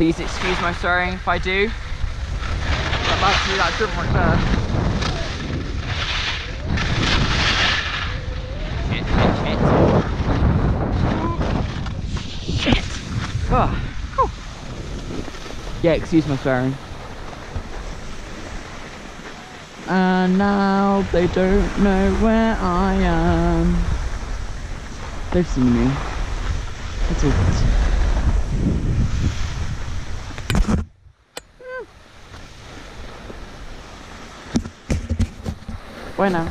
Please excuse my swearing if I do. To do that right there. Shit, shit, shit. Shit. Oh. Yeah, excuse my swearing. And now they don't know where I am. They've seen me. It's all bueno.